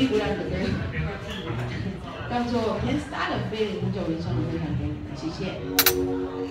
屁股亮的对，当做《Can't》，谢谢。